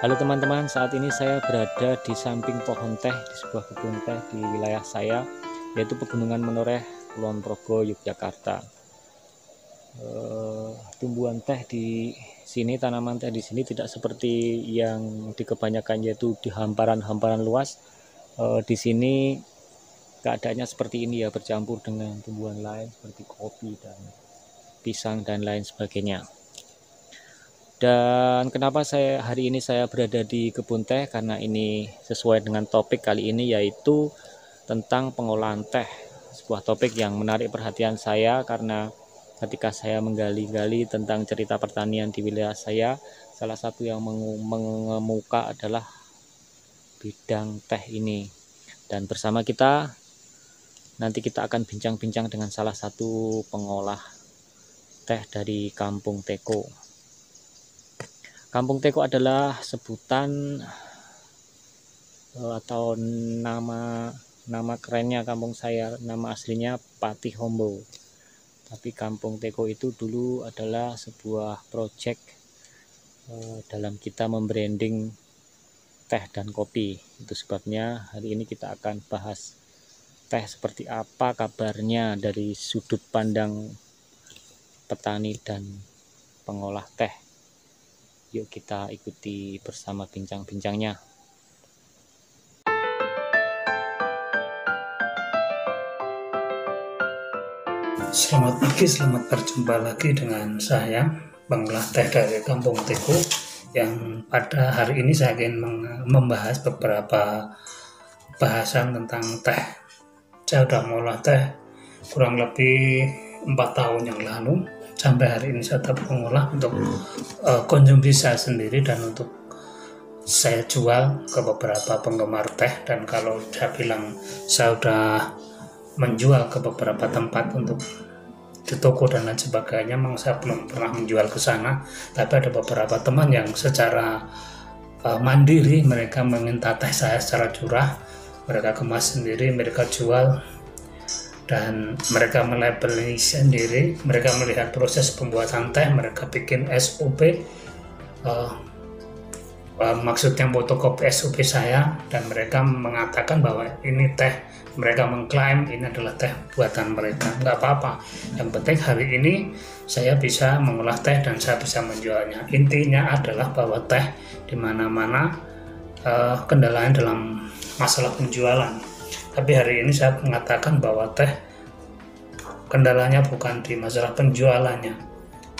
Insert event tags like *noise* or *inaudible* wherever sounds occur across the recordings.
Halo teman-teman, saat ini saya berada di samping pohon teh di sebuah kebun teh di wilayah saya, yaitu Pegunungan Menoreh, Kulon Progo, Yogyakarta. E, tumbuhan teh di sini, tanaman teh di sini tidak seperti yang di kebanyakan yaitu di hamparan-hamparan luas. E, di sini keadaannya seperti ini ya, bercampur dengan tumbuhan lain seperti kopi dan pisang dan lain sebagainya. Dan kenapa saya hari ini saya berada di kebun teh karena ini sesuai dengan topik kali ini yaitu tentang pengolahan teh. Sebuah topik yang menarik perhatian saya karena ketika saya menggali-gali tentang cerita pertanian di wilayah saya, salah satu yang mengemuka adalah bidang teh ini. Dan bersama kita nanti kita akan bincang-bincang dengan salah satu pengolah teh dari Kampung Teko. Kampung Teko adalah sebutan eh, atau nama nama kerennya kampung saya, nama aslinya Pati Hombo. Tapi Kampung Teko itu dulu adalah sebuah proyek eh, dalam kita membranding teh dan kopi. Itu sebabnya hari ini kita akan bahas teh seperti apa kabarnya dari sudut pandang petani dan pengolah teh. Yuk kita ikuti bersama bincang-bincangnya. Selamat pagi, selamat berjumpa lagi dengan saya, Banglah Teh dari Kampung Teku, yang pada hari ini saya ingin membahas beberapa bahasan tentang teh. Saya sudah mengolah teh kurang lebih empat tahun yang lalu sampai hari ini saya tetap mengolah untuk uh, konsumsi saya sendiri dan untuk saya jual ke beberapa penggemar teh. Dan kalau saya bilang saya sudah menjual ke beberapa tempat untuk di toko dan lain sebagainya memang saya belum pernah menjual ke sana. Tapi ada beberapa teman yang secara uh, mandiri mereka meminta teh saya secara curah. Mereka kemas sendiri mereka jual dan mereka melabeli sendiri mereka melihat proses pembuatan teh mereka bikin SOP uh, uh, maksudnya fotokopi SOP saya dan mereka mengatakan bahwa ini teh mereka mengklaim ini adalah teh buatan mereka. Nggak apa-apa. Yang penting hari ini saya bisa mengolah teh dan saya bisa menjualnya. Intinya adalah bahwa teh di mana-mana uh, kendalanya dalam masalah penjualan tapi hari ini saya mengatakan bahwa teh kendalanya bukan di masalah penjualannya.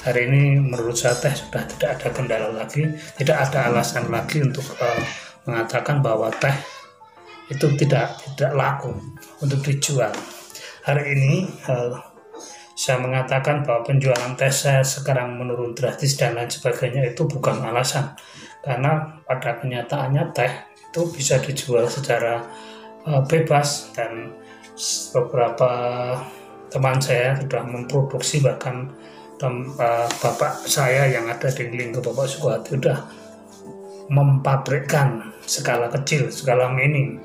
Hari ini menurut saya teh sudah tidak ada kendala lagi, tidak ada alasan lagi untuk uh, mengatakan bahwa teh itu tidak tidak laku untuk dijual. Hari ini uh, saya mengatakan bahwa penjualan teh saya sekarang menurun drastis dan lain sebagainya itu bukan alasan karena pada kenyataannya teh itu bisa dijual secara uh, bebas dan beberapa teman saya sudah memproduksi bahkan dan, uh, bapak saya yang ada di link ke Bapak Sukohati sudah mempabrikkan skala kecil, skala mini.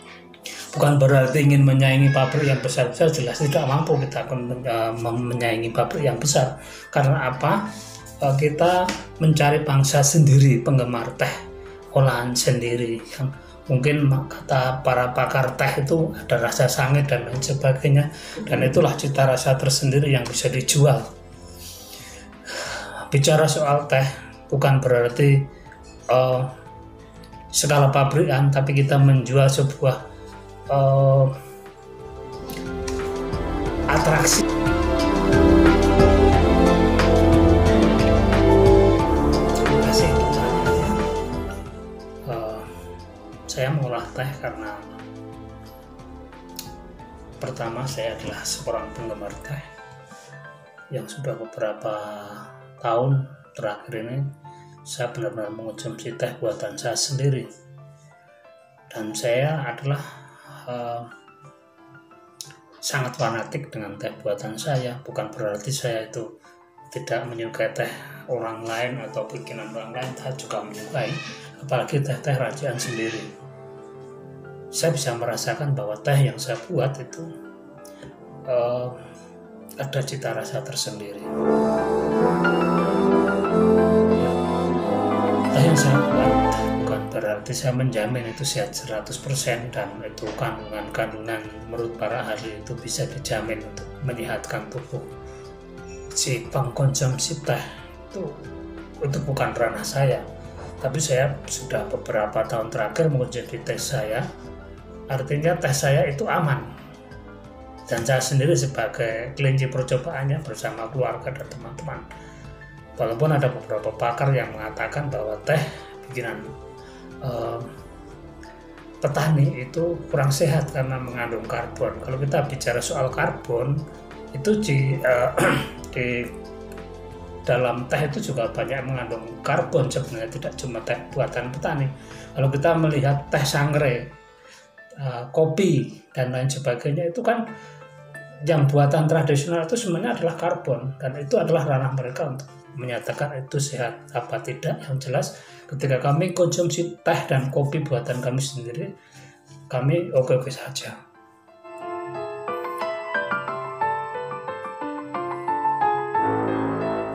*clears throat* Bukan berarti ingin menyaingi pabrik yang besar-besar, jelas tidak mampu kita akan uh, menyaingi pabrik yang besar. Karena apa? Kita mencari bangsa sendiri, penggemar teh, olahan sendiri yang mungkin kata para pakar teh itu ada rasa sangit dan lain sebagainya. Dan itulah cita rasa tersendiri yang bisa dijual. Bicara soal teh bukan berarti uh, skala pabrikan tapi kita menjual sebuah uh, atraksi saya mengolah teh karena pertama saya adalah seorang penggemar teh yang sudah beberapa tahun terakhir ini saya benar-benar mengonsumsi teh buatan saya sendiri. Dan saya adalah uh, sangat fanatik dengan teh buatan saya. Bukan berarti saya itu tidak menyukai teh orang lain atau bikinan orang lain saya juga menyukai apalagi teh-teh racian sendiri saya bisa merasakan bahwa teh yang saya buat itu uh, ada cita rasa tersendiri. Teh yang saya buat bukan berarti saya menjamin itu sehat 100% dan itu kandungan-kandungan menurut para ahli itu bisa dijamin untuk menyehatkan tubuh. Si pengkonsumsi teh itu itu bukan ranah saya. Tapi saya sudah beberapa tahun terakhir mengikuti tes saya artinya tes saya itu aman dan saya sendiri sebagai kelinci percobaannya bersama keluarga dan teman-teman walaupun ada beberapa pakar yang mengatakan bahwa teh bikinan um, petani itu kurang sehat karena mengandung karbon. Kalau kita bicara soal karbon, itu di, uh, *clears throat* di dalam teh itu juga banyak mengandung karbon sebenarnya tidak cuma teh buatan petani. Kalau kita melihat teh sangre, uh, kopi dan lain sebagainya itu kan yang buatan tradisional itu sebenarnya adalah karbon dan itu adalah ranah mereka untuk menyatakan itu sehat apa tidak. Yang jelas ketika kami konsumsi teh dan kopi buatan kami sendiri kami oke-oke saja.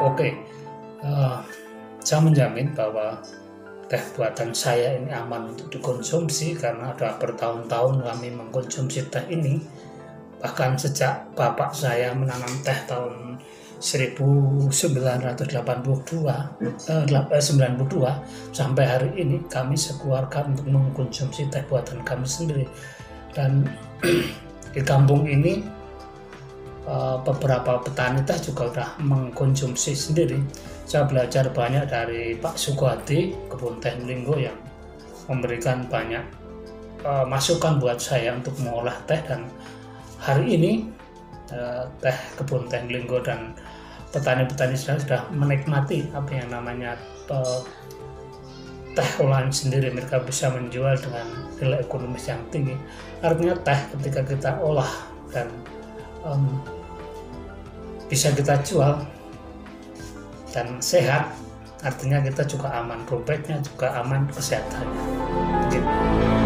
Oke uh, saya menjamin bahwa teh buatan saya ini aman untuk dikonsumsi karena sudah bertahun-tahun kami mengkonsumsi teh ini. Bahkan sejak bapak saya menanam teh tahun 1982 eh, 92 eh, sampai hari ini kami sekeluarga untuk mengkonsumsi teh buatan kami sendiri. Dan *clears throat* di kampung ini beberapa petani teh juga sudah mengkonsumsi sendiri. Saya belajar banyak dari Pak Sukwati kebun teh Linggo yang memberikan banyak uh, masukan buat saya untuk mengolah teh. Dan hari ini uh, teh kebun teh Linggo dan petani-petani sudah menikmati apa yang namanya teh olahan sendiri. Mereka bisa menjual dengan nilai ekonomis yang tinggi. Artinya teh ketika kita olah dan um, bisa kita jual dan sehat artinya kita juga aman dompetnya juga aman kesehatannya gitu.